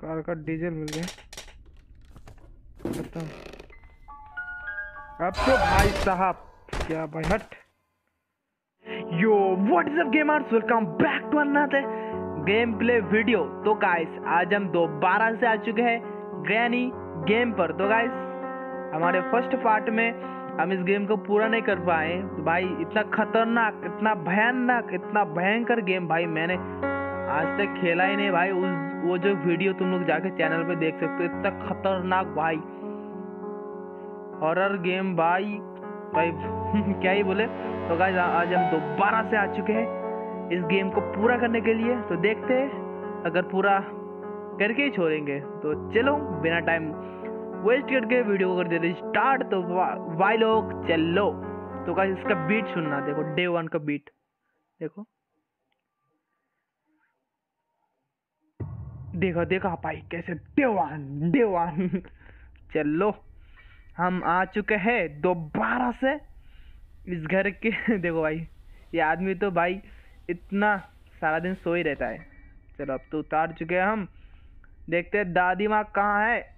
Car का diesel मिल गया। अब तो भाई साहब, क्या भाई हट yo what is up gamers welcome back to another game play video तो गाइस आज हम दोबारा से आ चुके हैं ग्रैनी गेम पर। तो गाइस हमारे फ़र्स्ट पार्ट में हम इस गेम को पूरा नहीं कर पाए तो भाई, इतना खतरनाक, इतना भयानक, इतना भयंकर गेम भाई मैंने आज तक खेला ही नहीं भाई। उस वो जो वीडियो तुम लोग जाके चैनल पे देख सकते हो, इतना खतरनाक भाई। हॉरर गेम भाई। भाई, क्या ही बोले। तो गाइस आज हम दोबारा से आ चुके हैं इस गेम को पूरा करने के लिए। तो देखते हैं, अगर पूरा करके ही छोड़ेंगे। तो चलो, बिना टाइम वेस्ट करके वीडियो कर देते स्टार्ट तो भाई लोग, चलो। तो गाइस इसका बीट सुनना। देखो डे वन का बीट देखो। देखो देखो भाई, कैसे देवान देवान। चलो, हम आ चुके हैं दोबारा से इस घर के। देखो भाई, ये आदमी तो भाई इतना सारा दिन सो ही रहता है। चलो, अब तो उतार चुके हैं हम। देखते हैं दादी माँ कहाँ है।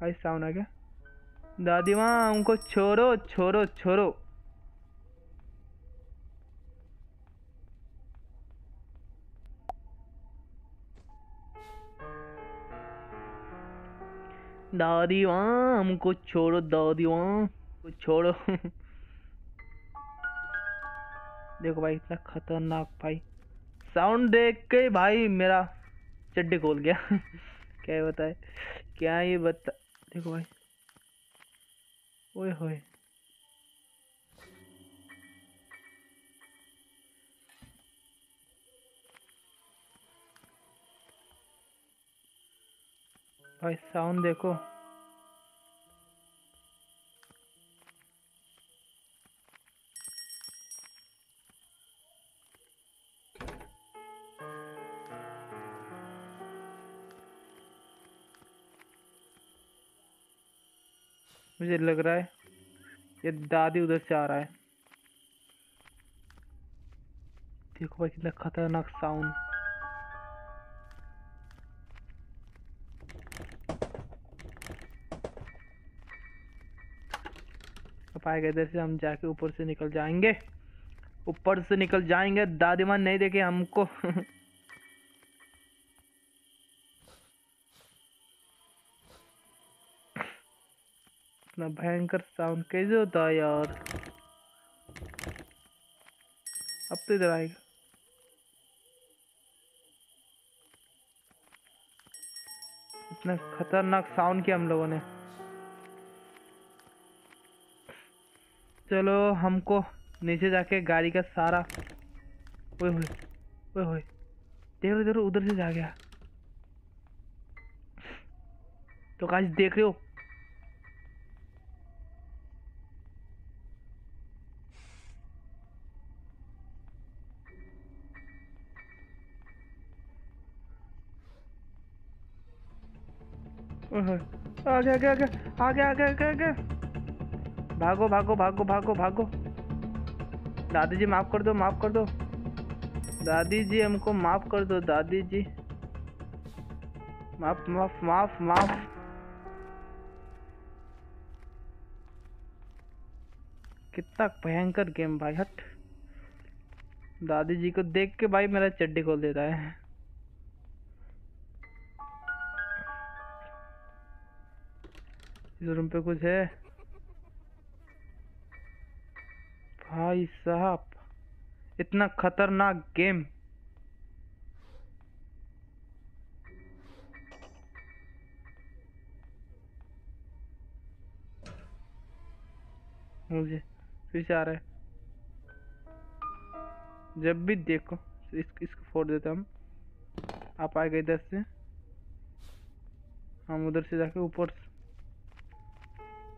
भाई, साउंड आ गया। दादी माँ, उनको छोड़ो छोड़ो छोड़ो। दादी, वहाँ हमको छोड़ो दादी, वहाँ को छोड़ो। देखो भाई, इतना खतरनाक भाई। साउंड देख के भाई मेरा चड्डी खोल गया। क्या बताए? क्या ये बता? देखो भाई। ओए होए। भाई साउंड देखो। मुझे लग रहा है ये दादी उधर से आ रहा है। देखो भाई, कितना खतरनाक साउंड आएगा इधर से, हम जाके ऊपर से निकल जाएँगे। ऊपर से निकल जाएँगे। दादी माँ नहीं देखे हमको। इतना भयंकर साउंड कैसे होता है यार? अब तो इधर आएगा। इतना खतरनाक साउंड किया हम लोगों ने। चलो हमको नीचे जाके गाड़ी का सारा ओए होए ओए होए। देखो इधर, उधर से जा गया। तो काश देख रहे हो? ओए आगे आगे आगे आगे आगे आगे आगे भागो भागो भागो भागो भागो। दादी जी, माफ़ कर दो, माफ़ कर दो। दादी जी, हमको माफ़ कर दो, दादी जी। माफ़ माफ़ माफ़ माफ़। कितना भयंकर गेम भाई, हट। दादी जी को देख के भाई मेरा चड्डी खोल देता है। इस रूम पे कुछ है? भाई साहब इतना खतरनाक गेम। मुझे से आ रहा है। जब भी देखो इस, इसको फोड़ देते हम आप आए गए इधर से। हम उधर से जाके ऊपर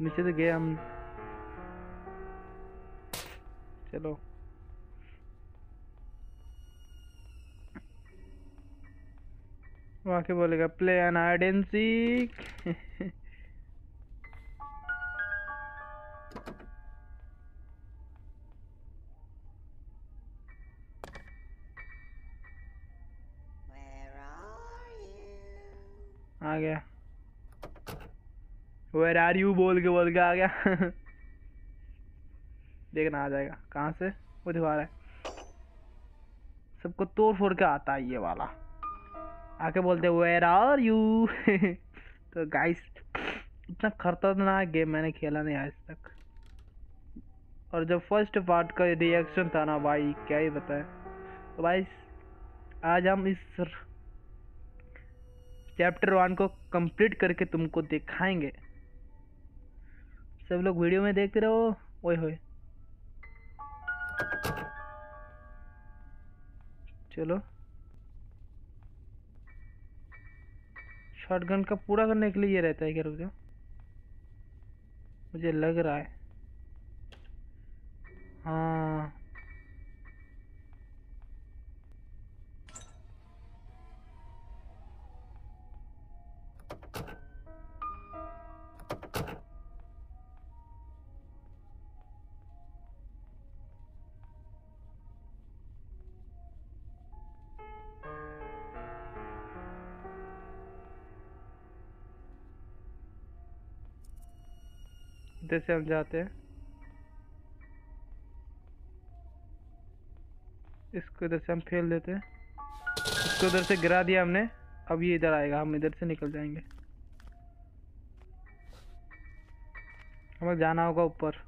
नीचे से गए हम चलो। वो आके बोलेगा, play an hide and seek. आ गया। वेर आर यू बोल के बोल के आ गया। देखना आ जाएगा। कहाँ से? वो दिखा रहा है। सबको तोड़ फोड़ के आता है ये वाला। आके बोलते वेर आर यू तो गाइस इतना खतरनाक गेम मैंने खेला नहीं आज तक। और जब फ़र्स्ट पार्ट का रिएक्शन था ना भाई, क्या ही बताए। तो भाई आज हम इस चैप्टर वन को कंप्लीट करके तुमको दिखाएँगे। सब लोग वीडियो में देखते रहो। ओए होए। चलो। शॉटगन का पूरा करने के लिए ये रहता है, क्या रुक मुझे लग रहा है। हाँ। इधर से हम जाते हैं। इसको इधर से हम फेल देते हैं। इसको इधर से गिरा दिया हमने। अब ये इधर आएगा, हम इधर से निकल जाएँगे। हमें जाना होगा ऊपर।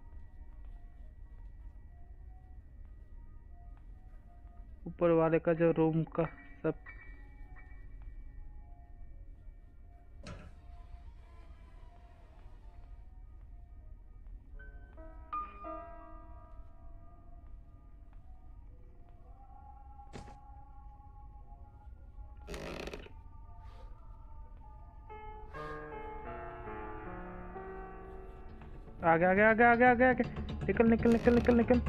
ऊपर वाले का जो रूम का सब आगे आगे आगे आगे आगे आगे निकल निकल निकल निकल निकल।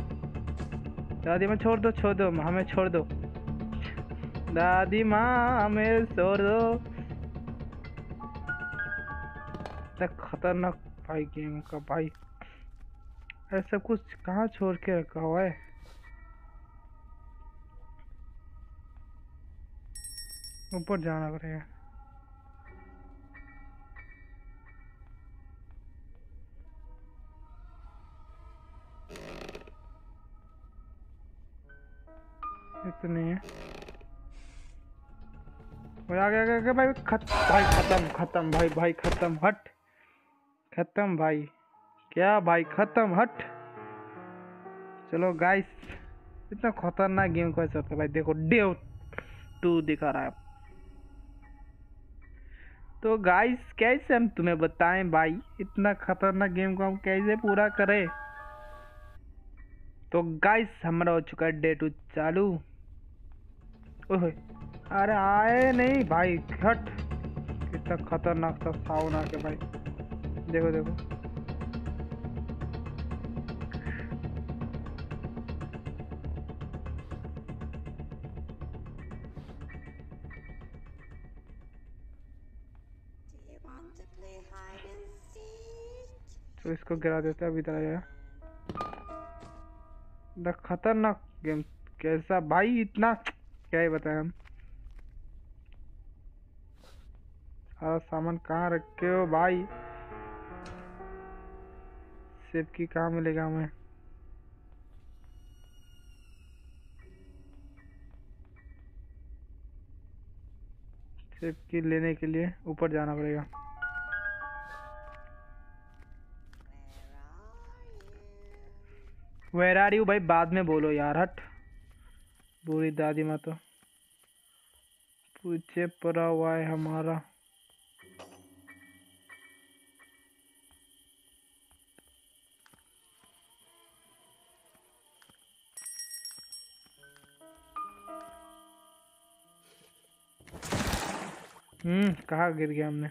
दादी, माँ छोड़ दो छोड़ दो हमें छोड़ दो। दादी, माँ हमें छोड़ दो। खतरनाक भाई गेम का भाई। सब कुछ कहाँ छोड़ के रखा हुआ है? ऊपर जाना पड़ेगा। ये नहीं है। भाई, आगे आगे आगे, भाई, खत, भाई, खत्म खत्म, भाई भाई, खत्म, हट। खत्म, भाई। क्या, भाई, खत्म, हट। चलो गाइस इतना खतरनाक गेम कैसे होता है? भाई, देखो डेव टू दिखा रहा है। तो गाइस कैसे हम तुम्हें बताएँ, भाई? इतना खतरनाक गेम को हम कैसे पूरा करें? तो गाइस हमारा हो चुका है डे टू चालू। ओए अरे आए नहीं भाई घट कितना खतरनाक सा साउंड आके भाई। देखो देखो? तो इसको गिरा देते अभी इधर आया खतरनाक गेम कैसा? भाई इतना क्या ही बताएँ हम। सारा सामान कहाँ रखे हो भाई? सेफ़ की कहाँ मिलेगा हमें? सेफ़ की लेने के लिए ऊपर जाना पड़ेगा। वेर आर यू भाई बाद में बोलो यार, हट। बुरी दादी माँ तो पूछे पड़ा हुआ है हमारा। हम्म कहा गिर गया हमने?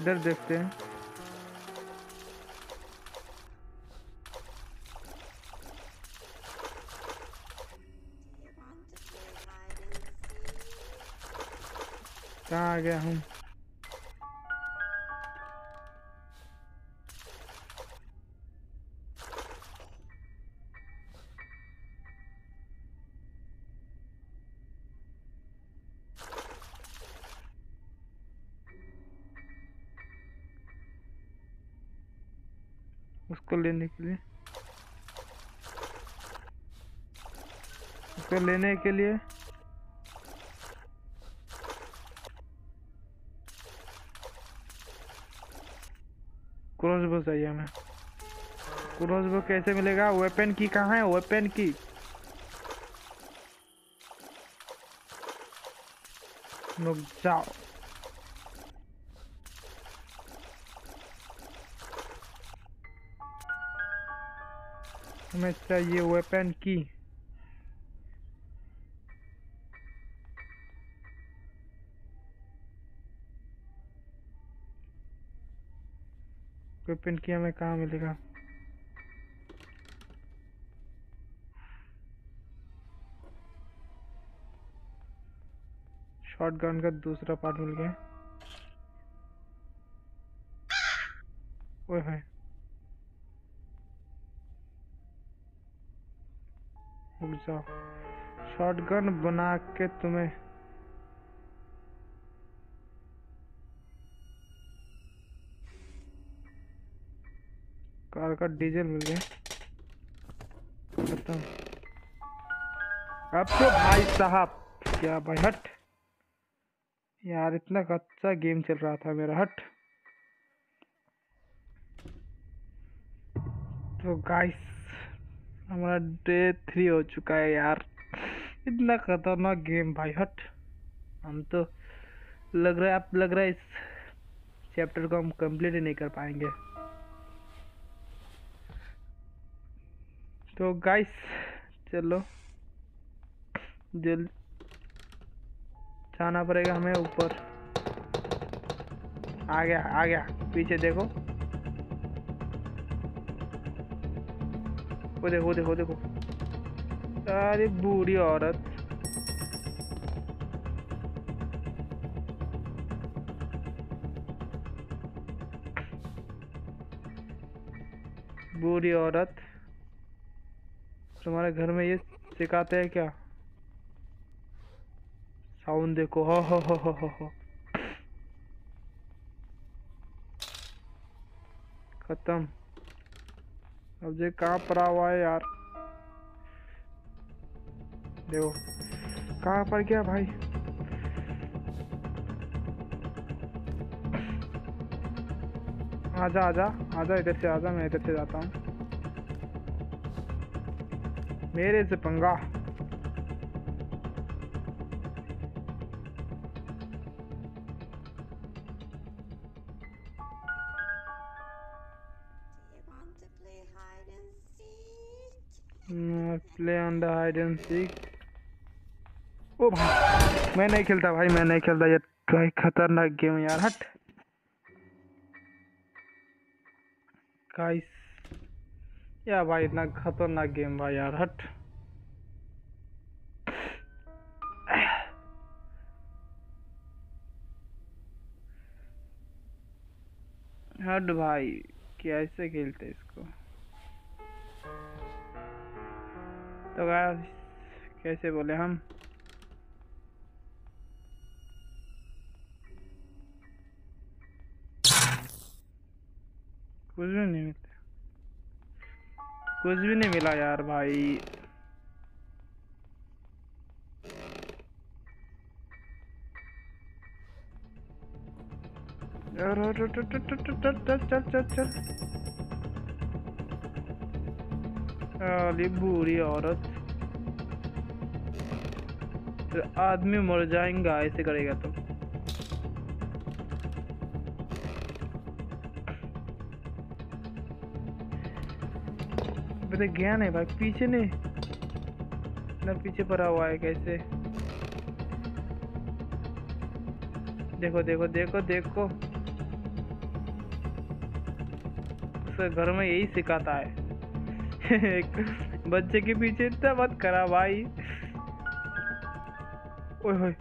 इधर देखते हैं। कहाँ आ गया हूँ? उसको लेने के लिए। उसको लेने के लिए? क्रॉसबो चाहिए हमें। क्रॉसबो कैसे मिलेगा? वेपन की कहाँ है? वेपन की। जाओ। हमें चाहिए वेपन की। वेपन की हमें कहाँ मिलेगा? शॉटगन का दूसरा पार्ट मिल गया। ओए भाई रुक शॉटगन बना के तुम्हें कार का डीजल मिल गया। अब तो भाई साहब, क्या भाई, हट। यार, इतना कच्चा गेम चल रहा था मेरा, हट। तो गाइस हमारा डे थ्री हो चुका है यार। इतना खतरनाक गेम भाई, हट। हम तो लग रहा है, अब लग रहा है इस चैप्टर को हम कंप्लीट ही नहीं कर पाएँगे। तो गाइस चलो। जल्द जाना पड़ेगा हमें ऊपर। आ गया आ गया। पीछे देखो। वो देखो देखो देखो। अरे बूढ़ी औरत। बूढ़ी औरत। तुम्हारे घर में ये सिखाते हैं क्या? साउंड देखो, हो हो हो हो हो हो। खत्म। अब ये कहाँ पड़ा हुआ है यार? देखो, कहाँ पर गया भाई? आजा आजा आजा, इधर से आजा, मैं इधर से जाता हूँ। मेरे से पंगा? Play on the hide and seek ओ भाई मैं नहीं खेलता भाई मैं नहीं खेलता ये भाई खतरनाक गेम यार हट गाइस या भाई, इतना खतरनाक गेम भाई यार, हट। हट भाई, कैसे खेलते इसको? तो कैसे बोले हम? कुछ भी कुछ भी नहीं मिला यार भाई चल चल चल बुरी औरत आदमी मर जाएँगा ऐसे करेगा तो बेटे गया नहीं भाई, पीछे नहीं। ना पीछे पड़ा हुआ है कैसे? देखो देखो देखो देखो। उसके घर में यही सिखाता है। बच्चे के पीछे इतना मत करा भाई। ओए होए।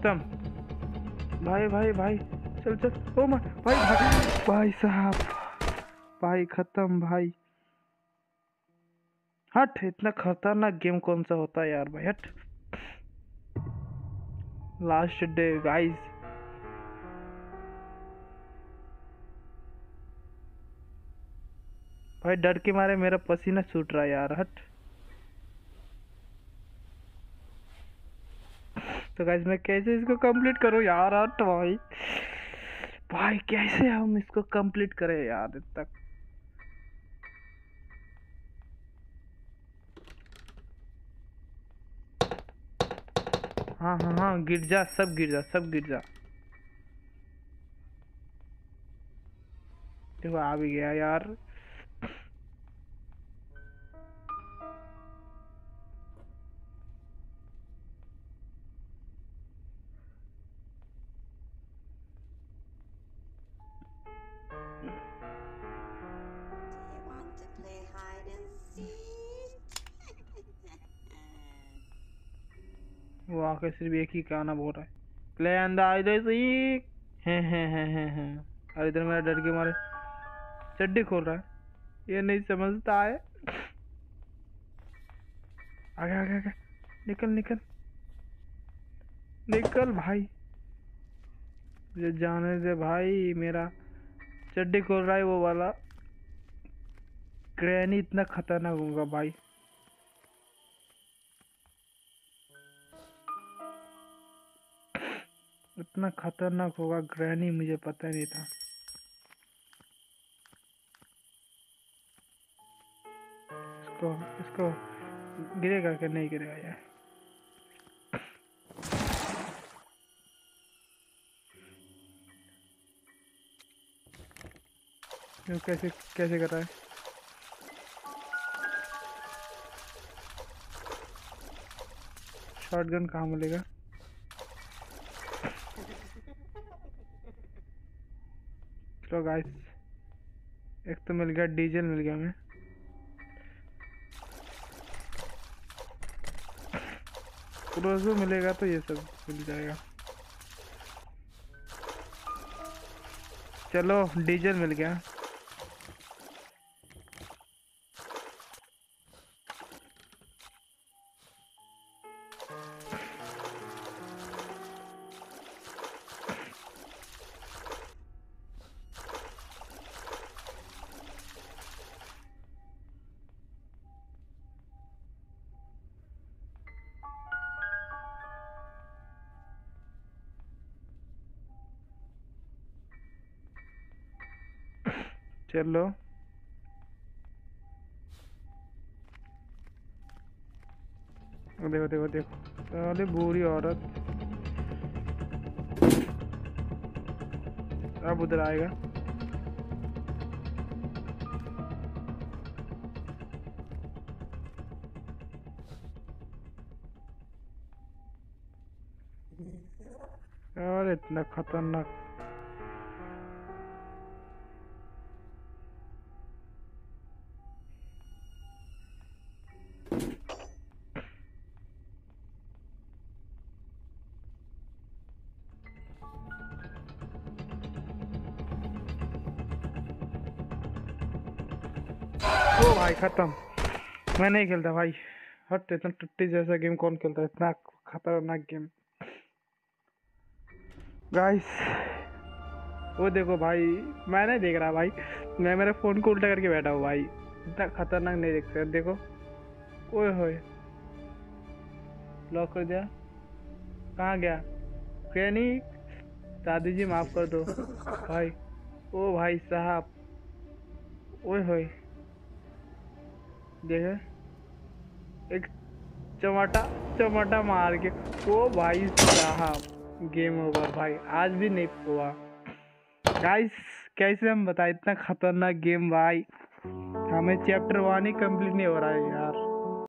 खत्म। भाई भाई भाई, चल चल। ओ मा, भाई भाई भाई साहब। भाई खत्म, भाई। हट, इतना खतरनाक गेम कौन सा होता है यार भाई, हट। लास्ट डे गाइस भाई, डर के मारे मेरा पसीना छूट रहा है यार, हट। तो गाइस मैं कैसे इसको कंप्लीट करूँ? यार, हट भाई। भाई, कैसे हम इसको कंप्लीट करें यार तक हाँ हाँ हाँ गिर जा, सब गिर जा, सब गिर जा। देखो, आ भी गया यार। आके सिर्फ़ एक ही गाना बोल रहा है। प्ले एंड आइडे सीख हैं हैं हैं हैं हैं। और इधर मेरा डर के मारे। चड्डी खोल रहा है। ये नहीं समझता है। आगे आगे आगे। निकल निकल। निकल भाई। मुझे जाने दे भाई। मेरा चड्डी खोल रहा है वो वाला। ग्रैनी इतना खतरनाक होगा भाई। इतना खतरनाक होगा ग्रैनी मुझे पता नहीं था। इसको इसको गिरेगा कि नहीं गिरेगा यार कैसे कैसे कर रहा है? शॉटगन कहाँ मिलेगा? चलो गाइस एक तो मिल गया, डीजल मिल गया हमें। क्रोजो मिलेगा तो ये सब मिल जाएगा। चलो, डीजल मिल गया। चलो देखो देखो देखो साले बुरी औरत अब उधर आएगा और इतना खतरनाक खत्म। मैं नहीं खेलता भाई। हट, इतना टट्टी जैसा गेम कौन खेलता है? इतना खतरनाक गेम गाइस वो देखो भाई, मैं नहीं देख रहा भाई। मैं मेरे फ़ोन को उल्टा करके बैठा हूँ भाई। इतना खतरनाक नहीं देख सकते। देखो। ओए होए। लॉक कर दिया। कहाँ गया? क्या नहीं दादी जी माफ़ कर दो। भाई, ओ भाई साहब। ओए होए। देखे एक चमाटा चमाटा मार के। ओ भाई साहब गेम ओवर भाई, आज भी नहीं हुआ। गाइस कैसे हम बताए, इतना खतरनाक गेम भाई। हमें चैप्टर वन ही कंप्लीट नहीं हो रहा है यार।